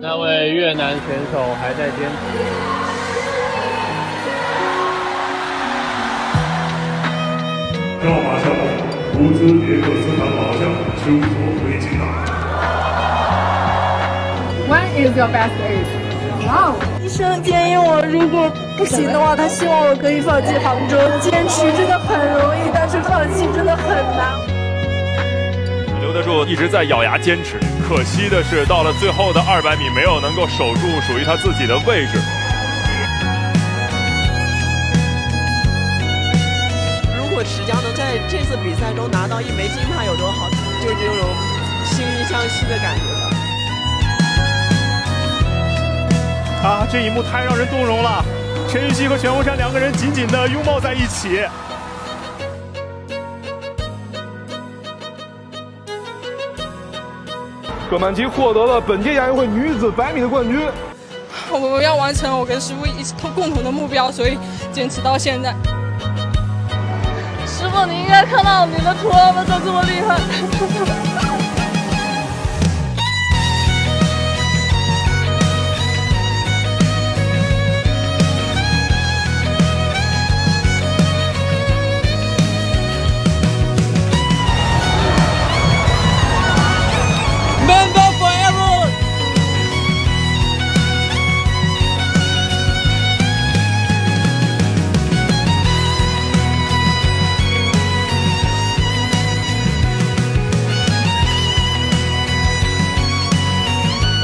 那位越南选手还在坚持。跳马项目，乌兹别克斯坦马将丘索推进党。When is your best age? Wow！医生建议我，如果不行的话，他希望我可以放弃杭州。坚持真的很容易，但一直在咬牙坚持，可惜的是，到了最后的二百米，没有能够守住属于他自己的位置。如果池江能在这次比赛中拿到一枚金牌有多好，就是这种惺惺相惜的感觉吧。啊，这一幕太让人动容了！陈芋汐和全红婵两个人紧紧的拥抱在一起。葛曼棋获得了本届亚运会女子百米的冠军。我们要完成我跟师傅一起共同的目标，所以坚持到现在。师傅，你应该看到你的徒儿们都这么厉害。